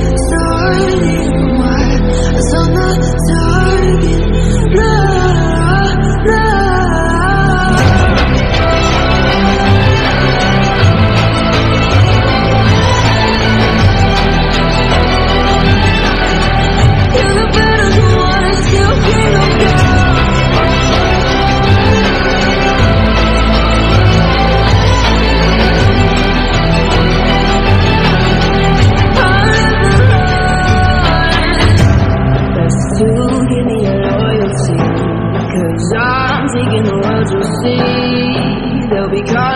so Cause I'm taking the world you'll see. They'll be caught.